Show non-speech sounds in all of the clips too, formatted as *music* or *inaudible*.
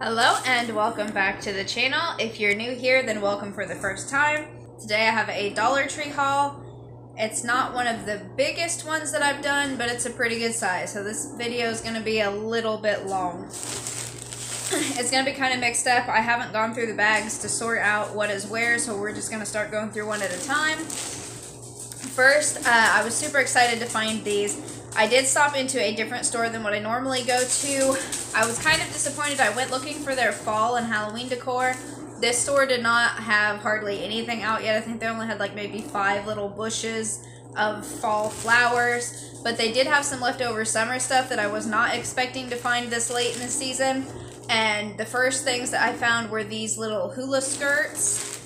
Hello and welcome back to the channel. If you're new here, then welcome for the first time. Today I have a Dollar Tree haul. It's not one of the biggest ones that I've done, but it's a pretty good size. So this video is going to be a little bit long. *clears throat* it's going to be kind of mixed up. I haven't gone through the bags to sort out what is where, so we're just going to start going through one at a time. First, uh, I was super excited to find these. I did stop into a different store than what I normally go to. I was kind of disappointed. I went looking for their fall and Halloween decor. This store did not have hardly anything out yet. I think they only had like maybe five little bushes of fall flowers. But they did have some leftover summer stuff that I was not expecting to find this late in the season. And the first things that I found were these little hula skirts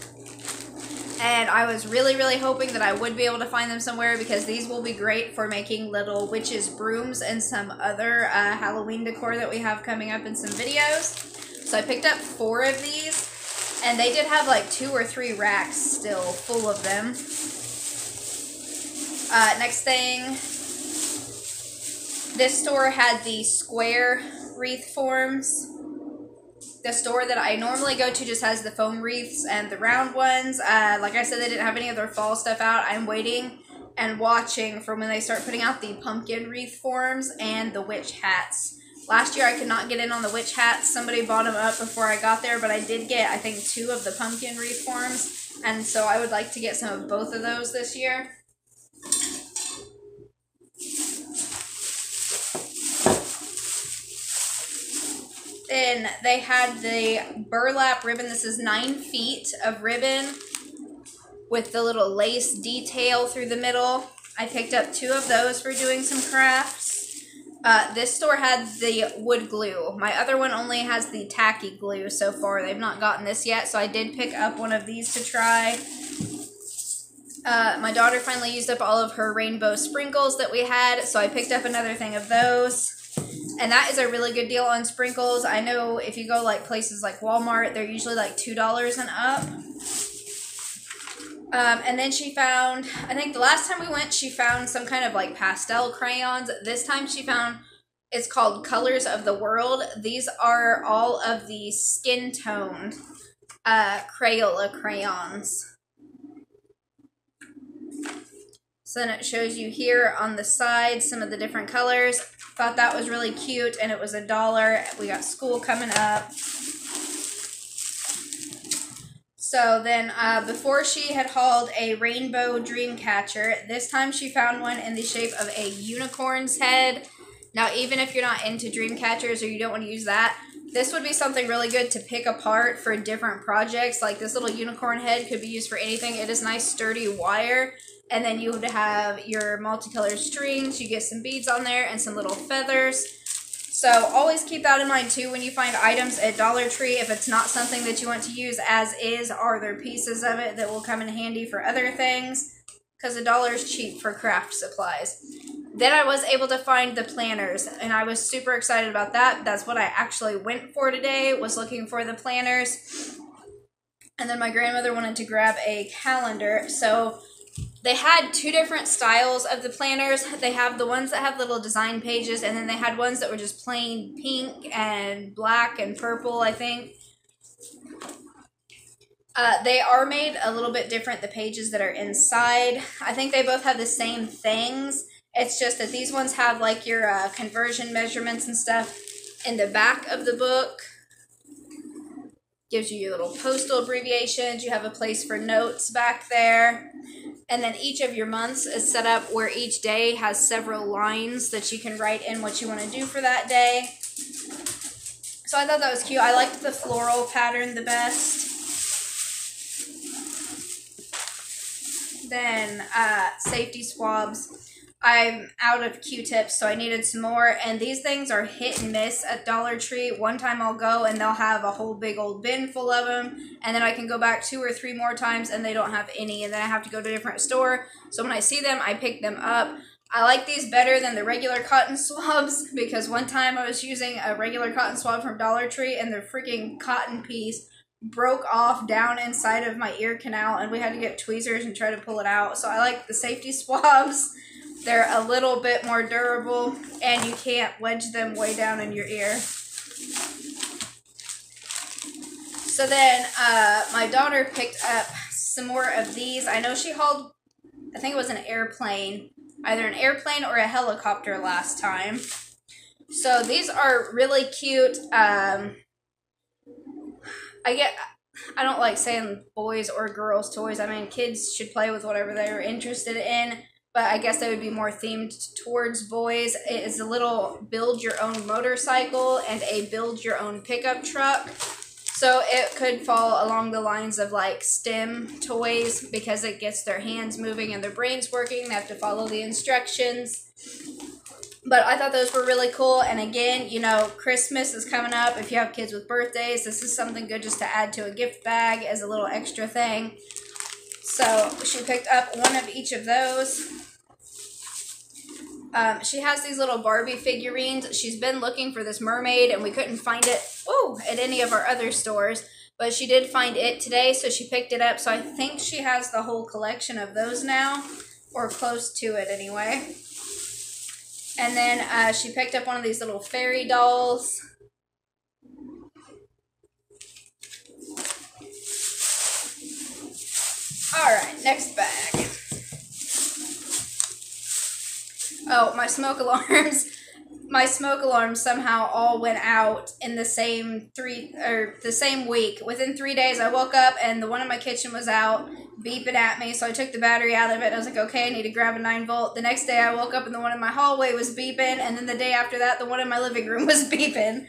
and I was really, really hoping that I would be able to find them somewhere because these will be great for making little witches brooms and some other uh, Halloween decor that we have coming up in some videos. So I picked up four of these, and they did have like two or three racks still full of them. Uh, next thing, this store had the square wreath forms the store that I normally go to just has the foam wreaths and the round ones. Uh, like I said, they didn't have any of their fall stuff out. I'm waiting and watching for when they start putting out the pumpkin wreath forms and the witch hats. Last year I could not get in on the witch hats. Somebody bought them up before I got there, but I did get, I think, two of the pumpkin wreath forms. And so I would like to get some of both of those this year. Then they had the burlap ribbon. This is nine feet of ribbon with the little lace detail through the middle. I picked up two of those for doing some crafts. Uh, this store had the wood glue. My other one only has the tacky glue so far. They've not gotten this yet, so I did pick up one of these to try. Uh, my daughter finally used up all of her rainbow sprinkles that we had, so I picked up another thing of those. And that is a really good deal on sprinkles. I know if you go like places like Walmart, they're usually like $2 and up. Um, and then she found, I think the last time we went, she found some kind of like pastel crayons. This time she found, it's called Colors of the World. These are all of the skin toned uh, Crayola crayons. So then it shows you here on the side some of the different colors. Thought that was really cute and it was a dollar. We got school coming up. So then uh, before she had hauled a rainbow dream catcher, this time she found one in the shape of a unicorn's head. Now even if you're not into dream catchers or you don't want to use that, this would be something really good to pick apart for different projects. Like this little unicorn head could be used for anything. It is nice sturdy wire and then you would have your multicolored strings. You get some beads on there and some little feathers. So always keep that in mind too when you find items at Dollar Tree. If it's not something that you want to use as is, are there pieces of it that will come in handy for other things? Because a dollar is cheap for craft supplies. Then I was able to find the planners, and I was super excited about that. That's what I actually went for today, was looking for the planners. And then my grandmother wanted to grab a calendar, so they had two different styles of the planners. They have the ones that have little design pages, and then they had ones that were just plain pink and black and purple, I think. Uh, they are made a little bit different, the pages that are inside. I think they both have the same things. It's just that these ones have like your uh, conversion measurements and stuff in the back of the book. Gives you your little postal abbreviations. You have a place for notes back there. And then each of your months is set up where each day has several lines that you can write in what you want to do for that day. So I thought that was cute. I liked the floral pattern the best. Then uh, safety swabs. I'm out of Q-tips, so I needed some more. And these things are hit and miss at Dollar Tree. One time I'll go and they'll have a whole big old bin full of them. And then I can go back two or three more times and they don't have any. And then I have to go to a different store. So when I see them, I pick them up. I like these better than the regular cotton *laughs* swabs because one time I was using a regular cotton swab from Dollar Tree and the freaking cotton piece broke off down inside of my ear canal and we had to get tweezers and try to pull it out. So I like the safety *laughs* swabs. They're a little bit more durable and you can't wedge them way down in your ear. So then uh, my daughter picked up some more of these. I know she hauled, I think it was an airplane, either an airplane or a helicopter last time. So these are really cute. Um, I get, I don't like saying boys or girls toys. I mean, kids should play with whatever they're interested in, but I guess they would be more themed towards boys. It is a little build your own motorcycle and a build your own pickup truck. So it could fall along the lines of like STEM toys because it gets their hands moving and their brains working. They have to follow the instructions. But I thought those were really cool. And again, you know, Christmas is coming up. If you have kids with birthdays, this is something good just to add to a gift bag as a little extra thing. So she picked up one of each of those. Um, she has these little Barbie figurines. She's been looking for this mermaid, and we couldn't find it whoa, at any of our other stores. But she did find it today, so she picked it up. So I think she has the whole collection of those now, or close to it anyway. And then uh, she picked up one of these little fairy dolls. All right, next bag. Oh, my smoke *laughs* alarms. My smoke alarms somehow all went out in the same three or the same week. Within three days, I woke up and the one in my kitchen was out beeping at me. So I took the battery out of it. and I was like, okay, I need to grab a nine volt. The next day, I woke up and the one in my hallway was beeping, and then the day after that, the one in my living room *laughs* was beeping.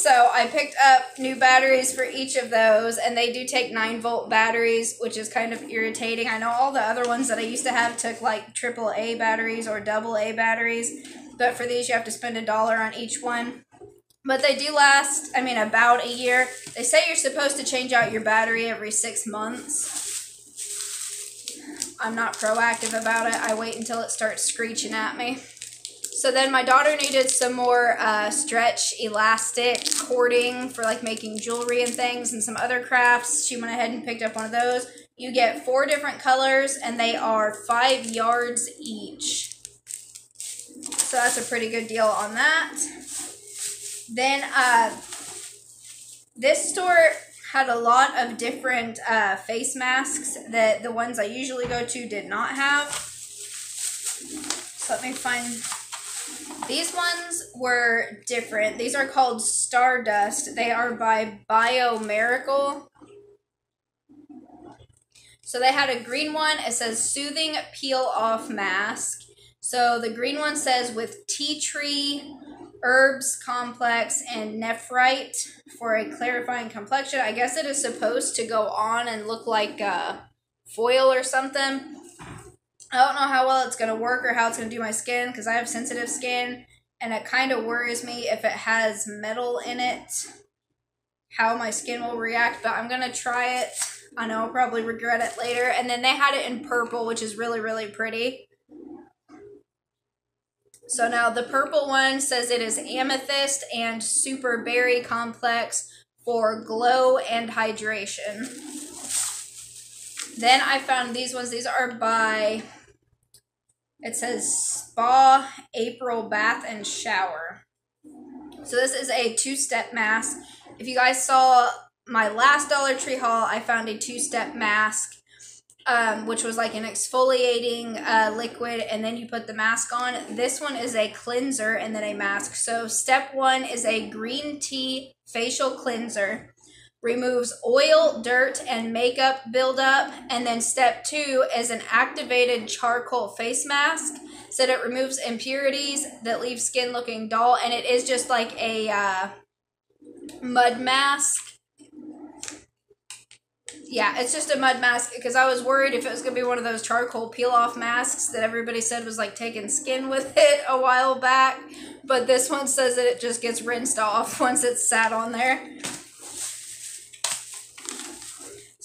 So I picked up new batteries for each of those, and they do take 9 volt batteries, which is kind of irritating. I know all the other ones that I used to have took like triple A batteries or double A batteries, but for these you have to spend a dollar on each one. But they do last, I mean, about a year. They say you're supposed to change out your battery every six months. I'm not proactive about it. I wait until it starts screeching at me. So then my daughter needed some more uh, stretch elastic cording for like making jewelry and things and some other crafts. She went ahead and picked up one of those. You get four different colors and they are five yards each. So that's a pretty good deal on that. Then uh, this store had a lot of different uh, face masks that the ones I usually go to did not have. So let me find these ones were different. These are called Stardust. They are by Biomiracle. So they had a green one. It says Soothing Peel Off Mask. So the green one says with tea tree, herbs complex, and nephrite for a clarifying complexion. I guess it is supposed to go on and look like uh, foil or something. I don't know how well it's going to work or how it's going to do my skin because I have sensitive skin and it kind of worries me if it has metal in it how my skin will react but I'm going to try it. I know I'll probably regret it later. And then they had it in purple which is really really pretty. So now the purple one says it is amethyst and super berry complex for glow and hydration. Then I found these ones. These are by it says Spa April Bath and Shower. So this is a two-step mask. If you guys saw my last Dollar Tree haul, I found a two-step mask, um, which was like an exfoliating uh, liquid, and then you put the mask on. This one is a cleanser and then a mask. So step one is a green tea facial cleanser removes oil, dirt, and makeup buildup. And then step two is an activated charcoal face mask. So it removes impurities that leave skin looking dull. And it is just like a uh, mud mask. Yeah, it's just a mud mask because I was worried if it was going to be one of those charcoal peel off masks that everybody said was like taking skin with *laughs* it a while back. But this one says that it just gets rinsed off *laughs* once it's sat on there.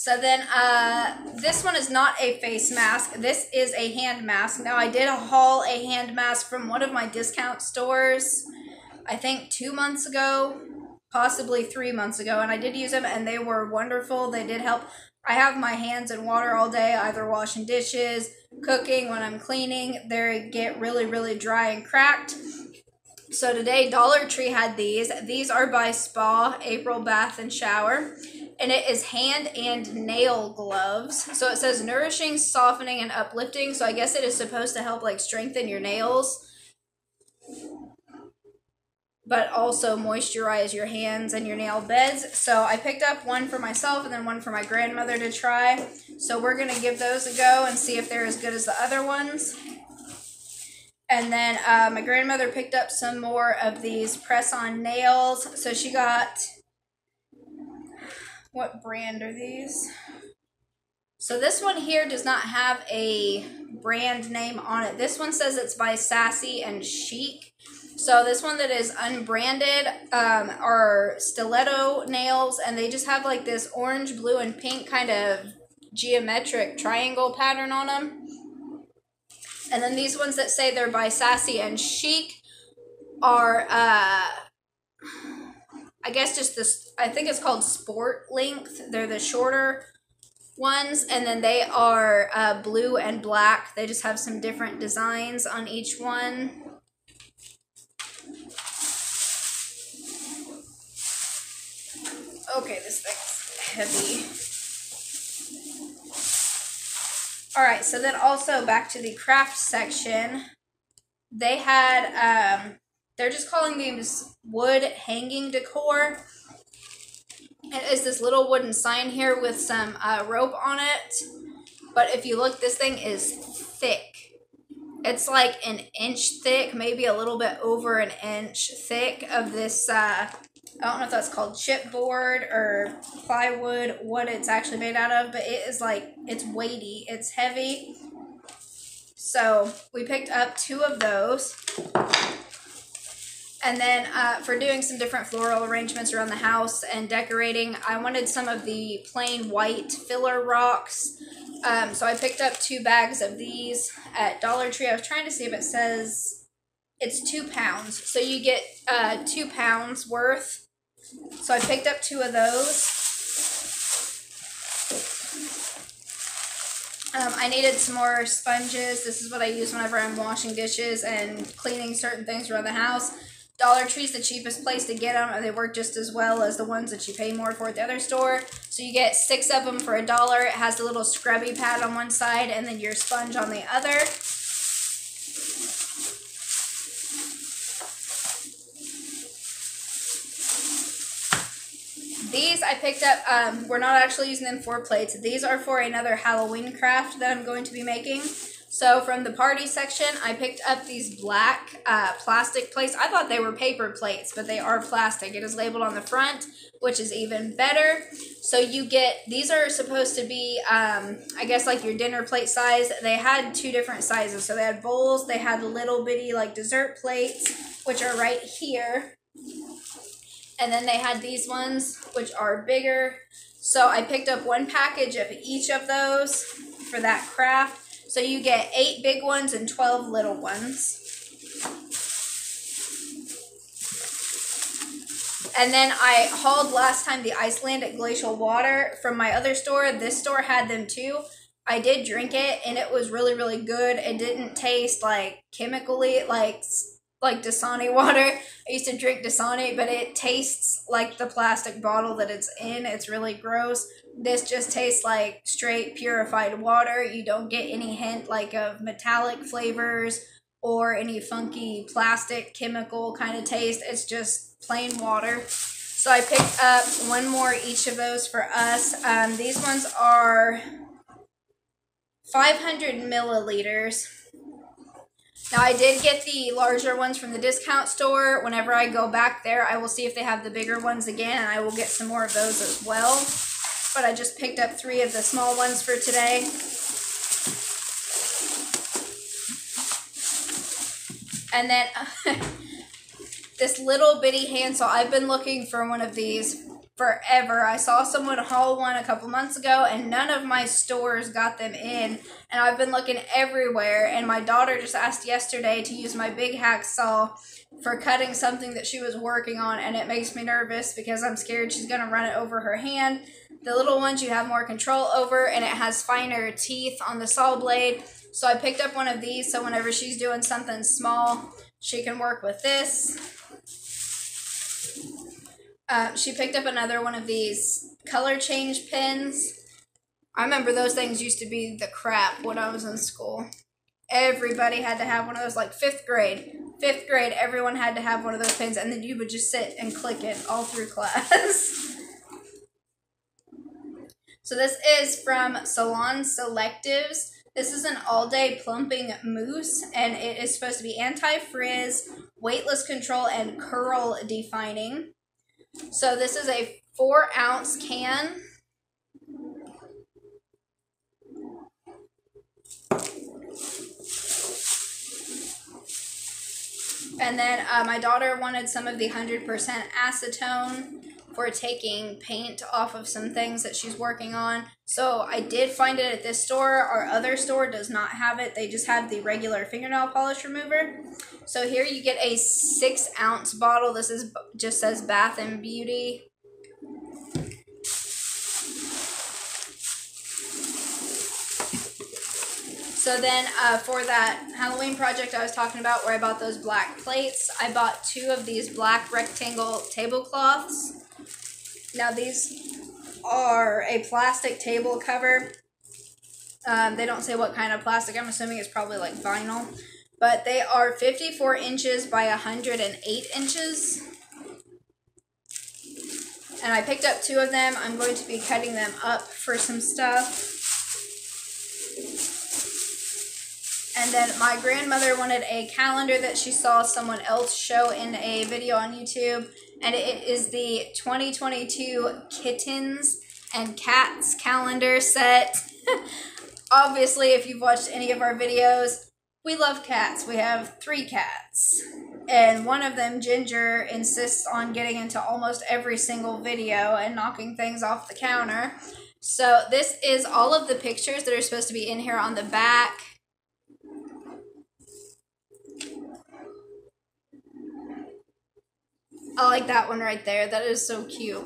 So then, uh, this one is not a face mask. This is a hand mask. Now, I did haul a hand mask from one of my discount stores, I think two months ago, possibly three months ago, and I did use them, and they were wonderful. They did help. I have my hands in water all day, either washing dishes, cooking, when I'm cleaning. They get really, really dry and cracked. So today Dollar Tree had these. These are by Spa April Bath and Shower. And it is hand and nail gloves. So it says nourishing, softening, and uplifting. So I guess it is supposed to help like strengthen your nails. But also moisturize your hands and your nail beds. So I picked up one for myself and then one for my grandmother to try. So we're going to give those a go and see if they're as good as the other ones. And then uh, my grandmother picked up some more of these press on nails. So she got. What brand are these? So this one here does not have a brand name on it. This one says it's by Sassy and Chic. So this one that is unbranded um, are stiletto nails, and they just have like this orange, blue, and pink kind of geometric triangle pattern on them. And then these ones that say they're by Sassy and Chic are, uh, I guess just this, I think it's called Sport Length. They're the shorter ones. And then they are uh, blue and black. They just have some different designs on each one. Okay, this thing's heavy. All right, so then also back to the craft section, they had, um, they're just calling these wood hanging decor. It is this little wooden sign here with some uh, rope on it. But if you look, this thing is thick. It's like an inch thick, maybe a little bit over an inch thick of this uh, I don't know if that's called chipboard or plywood, what it's actually made out of, but it is like, it's weighty, it's heavy. So we picked up two of those. And then uh, for doing some different floral arrangements around the house and decorating, I wanted some of the plain white filler rocks. Um, so I picked up two bags of these at Dollar Tree. I was trying to see if it says it's two pounds. So you get uh, two pounds worth so I picked up two of those. Um, I needed some more sponges. This is what I use whenever I'm washing dishes and cleaning certain things around the house. Dollar Tree's the cheapest place to get them, and they work just as well as the ones that you pay more for at the other store. So you get six of them for a dollar. It has the little scrubby pad on one side and then your sponge on the other. These I picked up, um, we're not actually using them for plates. These are for another Halloween craft that I'm going to be making. So from the party section, I picked up these black uh, plastic plates. I thought they were paper plates, but they are plastic. It is labeled on the front, which is even better. So you get, these are supposed to be, um, I guess like your dinner plate size. They had two different sizes. So they had bowls, they had little bitty like dessert plates, which are right here. And then they had these ones, which are bigger. So I picked up one package of each of those for that craft. So you get eight big ones and 12 little ones. And then I hauled last time the Icelandic glacial water from my other store. This store had them too. I did drink it and it was really, really good. It didn't taste like chemically, like like Dasani *laughs* water. I used to drink Dasani, but it tastes like the plastic bottle that it's in. It's really gross. This just tastes like straight purified water. You don't get any hint like of metallic flavors or any funky plastic chemical kind of taste. It's just plain water. So I picked up one more each of those for us. Um, these ones are 500 milliliters. Now I did get the larger ones from the discount store. Whenever I go back there, I will see if they have the bigger ones again, and I will get some more of those as well. But I just picked up three of the small ones for today. And then *laughs* this little bitty handsaw. I've been looking for one of these forever. I saw someone haul one a couple months ago, and none of my stores got them in. And I've been looking everywhere. And my daughter just asked yesterday to use my big hacksaw for cutting something that she was working on, and it makes me nervous because I'm scared she's gonna run it over her hand. The little ones you have more control over, and it has finer teeth on the saw blade. So I picked up one of these so whenever she's doing something small, she can work with this. Uh, she picked up another one of these color change pins. I remember those things used to be the crap when I was in school. Everybody had to have one of those, like fifth grade. Fifth grade, everyone had to have one of those pins, and then you would just sit and click it all through *laughs* class. So this is from Salon Selectives. This is an all-day plumping mousse, and it is supposed to be anti-frizz, weightless control, and curl defining. So this is a four ounce can. And then uh, my daughter wanted some of the 100% acetone for taking paint off of some things that she's working on. So I did find it at this store. Our other store does not have it. They just have the regular fingernail polish remover. So here you get a six ounce bottle. This is just says Bath and Beauty. So then uh, for that Halloween project I was talking about where I bought those black plates, I bought two of these black rectangle tablecloths. Now these are a plastic table cover. Um, they don't say what kind of plastic. I'm assuming it's probably like vinyl. But they are 54 inches by 108 inches. And I picked up two of them. I'm going to be cutting them up for some stuff. And then my grandmother wanted a calendar that she saw someone else show in a video on YouTube and it is the 2022 Kittens and Cats calendar set. *laughs* Obviously, if you've watched any of our videos, we love cats. We have three cats. And one of them, Ginger, insists on getting into almost every single video and knocking things off the counter. So this is all of the pictures that are supposed to be in here on the back. I like that one right there. That is so cute.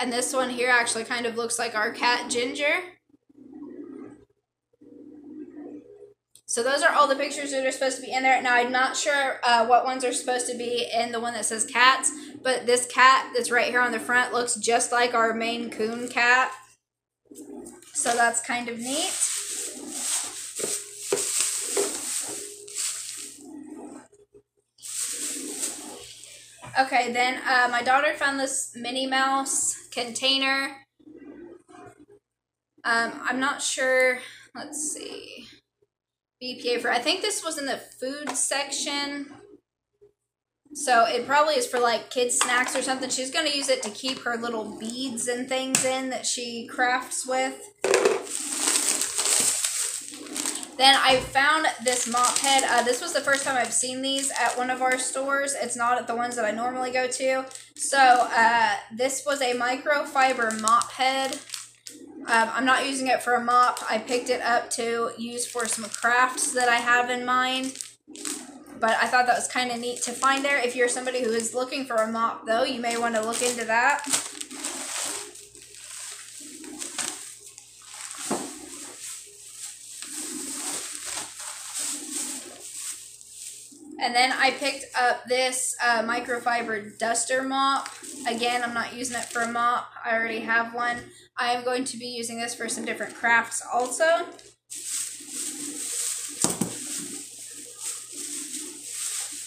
And this one here actually kind of looks like our cat Ginger. So those are all the pictures that are supposed to be in there. Now I'm not sure uh, what ones are supposed to be in the one that says cats, but this cat that's right here on the front looks just like our Maine Coon cat. So that's kind of neat. Okay, then uh, my daughter found this Minnie Mouse container. Um, I'm not sure. Let's see. BPA for, I think this was in the food section. So it probably is for like kids snacks or something. She's going to use it to keep her little beads and things in that she crafts with. Then I found this mop head. Uh, this was the first time I've seen these at one of our stores. It's not at the ones that I normally go to. So uh, this was a microfiber mop head. Um, I'm not using it for a mop. I picked it up to use for some crafts that I have in mind. But I thought that was kind of neat to find there. If you're somebody who is looking for a mop, though, you may want to look into that. And then I picked up this uh, microfiber duster mop. Again, I'm not using it for a mop. I already have one. I am going to be using this for some different crafts also.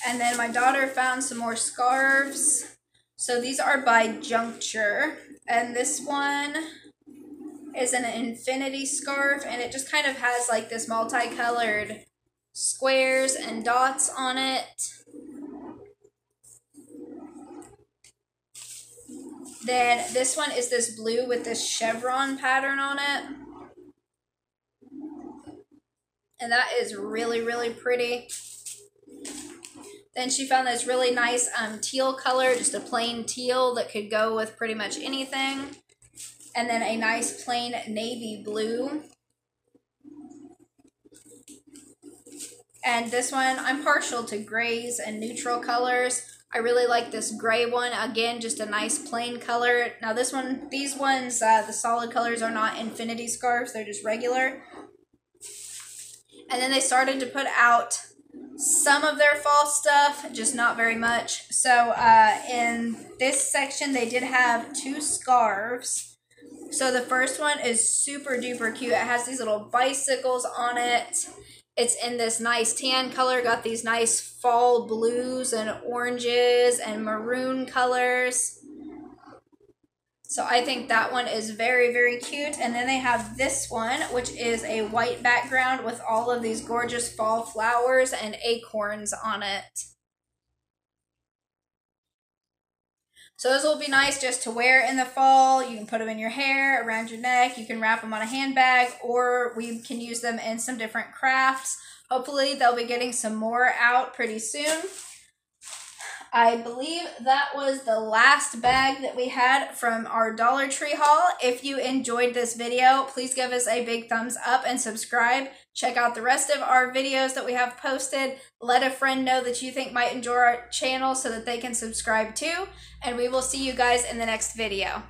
And then my daughter found some more scarves. So these are by Juncture. And this one is an infinity scarf. And it just kind of has like this multicolored squares and dots on it. Then this one is this blue with this chevron pattern on it. And that is really, really pretty. Then she found this really nice um, teal color, just a plain teal that could go with pretty much anything. And then a nice plain navy blue. And this one, I'm partial to grays and neutral colors. I really like this gray one. Again, just a nice plain color. Now this one, these ones, uh, the solid colors are not infinity scarves. They're just regular. And then they started to put out some of their fall stuff, just not very much. So uh, in this section, they did have two scarves. So the first one is super duper cute. It has these little bicycles on it. It's in this nice tan color, got these nice fall blues and oranges and maroon colors. So I think that one is very, very cute. And then they have this one, which is a white background with all of these gorgeous fall flowers and acorns on it. So those will be nice just to wear in the fall. You can put them in your hair, around your neck. You can wrap them on a handbag, or we can use them in some different crafts. Hopefully they'll be getting some more out pretty soon. I believe that was the last bag that we had from our Dollar Tree haul. If you enjoyed this video, please give us a big thumbs up and subscribe. Check out the rest of our videos that we have posted. Let a friend know that you think might enjoy our channel so that they can subscribe too. And we will see you guys in the next video.